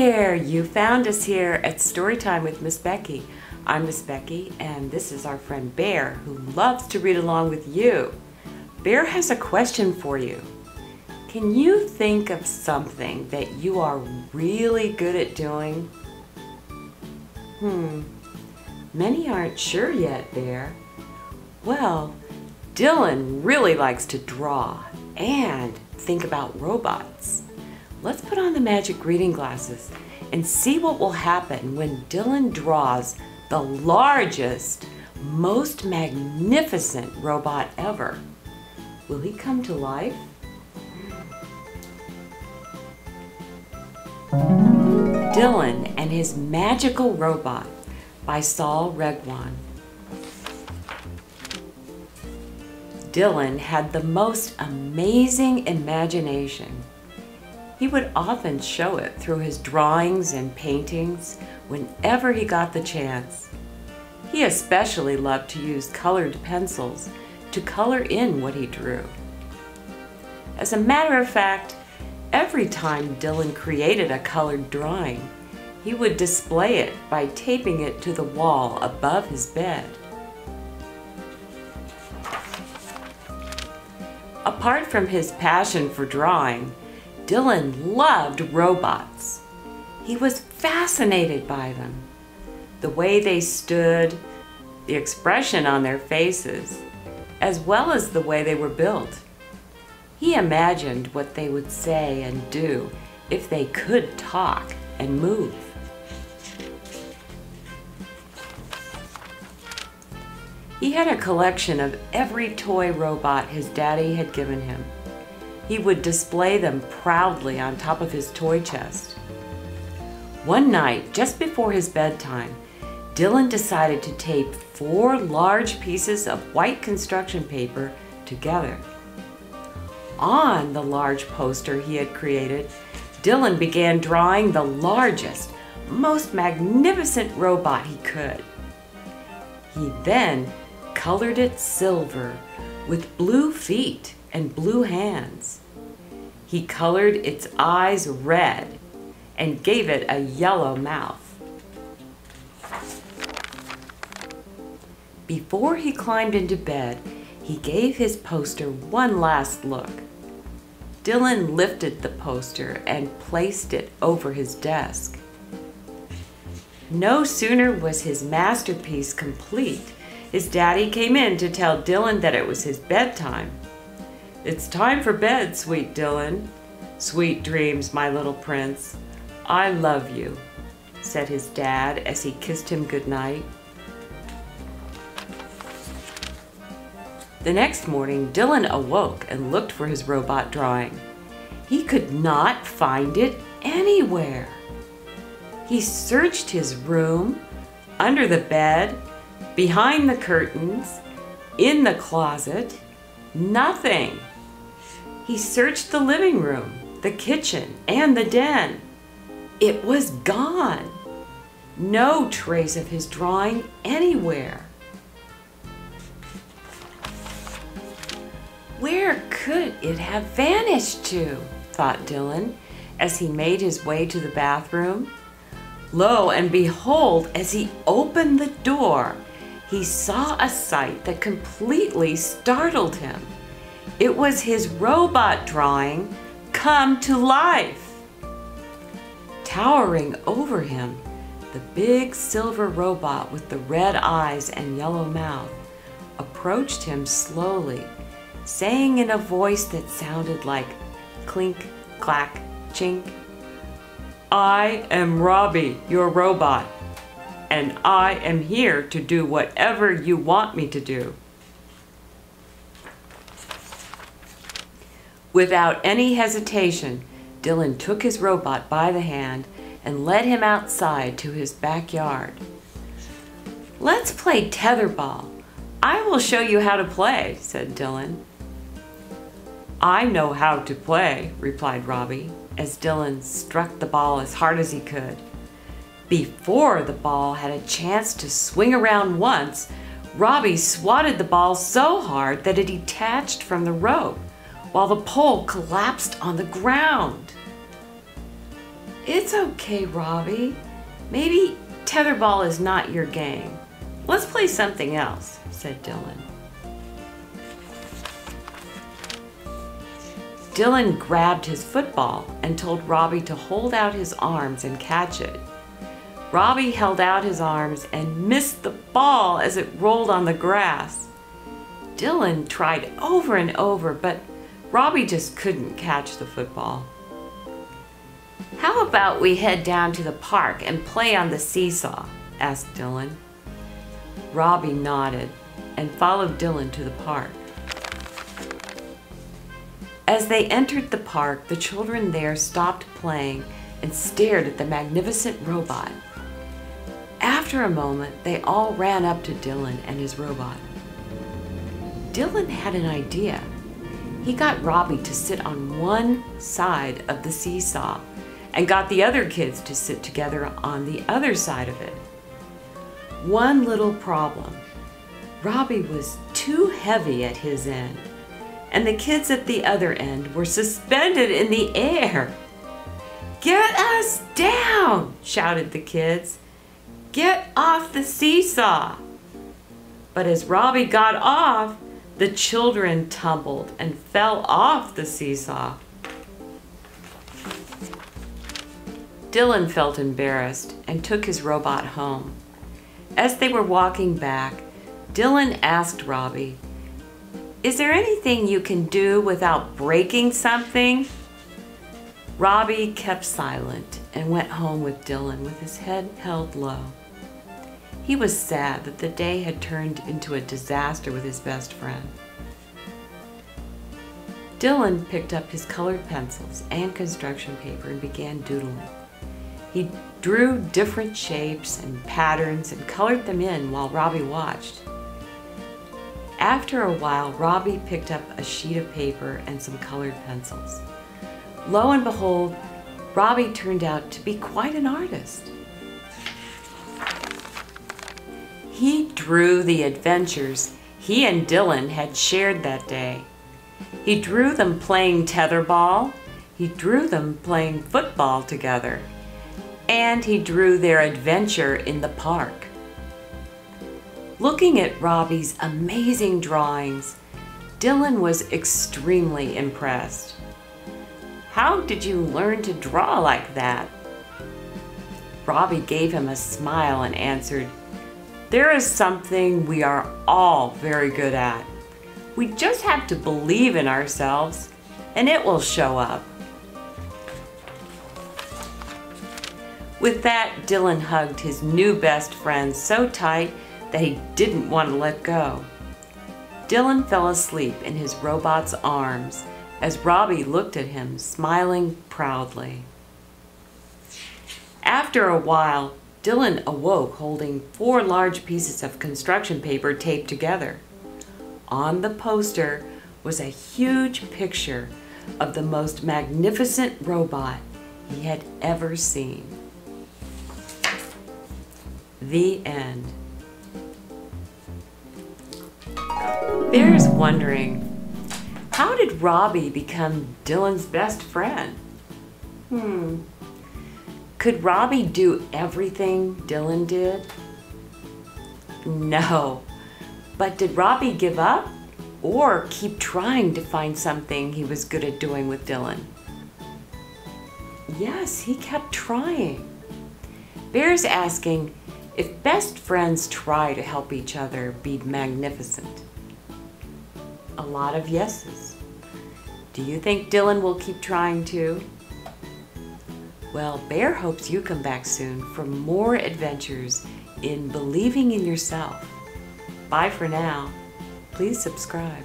there! You found us here at Storytime with Miss Becky. I'm Miss Becky, and this is our friend Bear, who loves to read along with you. Bear has a question for you. Can you think of something that you are really good at doing? Hmm, many aren't sure yet, Bear. Well, Dylan really likes to draw and think about robots. Let's put on the magic reading glasses and see what will happen when Dylan draws the largest, most magnificent robot ever. Will he come to life? Dylan and His Magical Robot by Sol Regwan. Dylan had the most amazing imagination. He would often show it through his drawings and paintings whenever he got the chance. He especially loved to use colored pencils to color in what he drew. As a matter of fact, every time Dylan created a colored drawing, he would display it by taping it to the wall above his bed. Apart from his passion for drawing, Dylan loved robots. He was fascinated by them. The way they stood, the expression on their faces, as well as the way they were built. He imagined what they would say and do if they could talk and move. He had a collection of every toy robot his daddy had given him. He would display them proudly on top of his toy chest. One night, just before his bedtime, Dylan decided to tape four large pieces of white construction paper together. On the large poster he had created, Dylan began drawing the largest, most magnificent robot he could. He then colored it silver with blue feet and blue hands. He colored its eyes red and gave it a yellow mouth. Before he climbed into bed, he gave his poster one last look. Dylan lifted the poster and placed it over his desk. No sooner was his masterpiece complete his daddy came in to tell Dylan that it was his bedtime. It's time for bed, sweet Dylan. Sweet dreams, my little prince. I love you, said his dad as he kissed him goodnight. The next morning, Dylan awoke and looked for his robot drawing. He could not find it anywhere. He searched his room, under the bed, behind the curtains, in the closet, nothing. He searched the living room, the kitchen, and the den. It was gone. No trace of his drawing anywhere. Where could it have vanished to? thought Dylan as he made his way to the bathroom. Lo and behold, as he opened the door, he saw a sight that completely startled him. It was his robot drawing come to life. Towering over him, the big silver robot with the red eyes and yellow mouth approached him slowly, saying in a voice that sounded like clink, clack, chink, I am Robbie, your robot and I am here to do whatever you want me to do. Without any hesitation, Dylan took his robot by the hand and led him outside to his backyard. Let's play tetherball. I will show you how to play, said Dylan. I know how to play, replied Robbie, as Dylan struck the ball as hard as he could. Before the ball had a chance to swing around once, Robbie swatted the ball so hard that it detached from the rope, while the pole collapsed on the ground. It's okay, Robbie. Maybe tetherball is not your game. Let's play something else, said Dylan. Dylan grabbed his football and told Robbie to hold out his arms and catch it. Robbie held out his arms and missed the ball as it rolled on the grass. Dylan tried over and over, but Robbie just couldn't catch the football. How about we head down to the park and play on the seesaw? asked Dylan. Robbie nodded and followed Dylan to the park. As they entered the park, the children there stopped playing and stared at the magnificent robot. After a moment, they all ran up to Dylan and his robot. Dylan had an idea. He got Robbie to sit on one side of the seesaw and got the other kids to sit together on the other side of it. One little problem Robbie was too heavy at his end, and the kids at the other end were suspended in the air. Get us down, shouted the kids. Get off the seesaw. But as Robbie got off, the children tumbled and fell off the seesaw. Dylan felt embarrassed and took his robot home. As they were walking back, Dylan asked Robbie, Is there anything you can do without breaking something? Robbie kept silent and went home with Dylan with his head held low. He was sad that the day had turned into a disaster with his best friend. Dylan picked up his colored pencils and construction paper and began doodling. He drew different shapes and patterns and colored them in while Robbie watched. After a while, Robbie picked up a sheet of paper and some colored pencils. Lo and behold, Robbie turned out to be quite an artist. He drew the adventures he and Dylan had shared that day. He drew them playing tetherball, he drew them playing football together and he drew their adventure in the park. Looking at Robbie's amazing drawings, Dylan was extremely impressed. How did you learn to draw like that? Robbie gave him a smile and answered, There is something we are all very good at. We just have to believe in ourselves, and it will show up. With that, Dylan hugged his new best friend so tight that he didn't want to let go. Dylan fell asleep in his robot's arms as Robbie looked at him, smiling proudly. After a while, Dylan awoke holding four large pieces of construction paper taped together. On the poster was a huge picture of the most magnificent robot he had ever seen. The end. Bear's wondering, how did Robbie become Dylan's best friend? Hmm. Could Robbie do everything Dylan did? No. But did Robbie give up or keep trying to find something he was good at doing with Dylan? Yes, he kept trying. Bear's asking, if best friends try to help each other be magnificent? A lot of yeses. Do you think Dylan will keep trying too? Well, Bear hopes you come back soon for more adventures in believing in yourself. Bye for now. Please subscribe.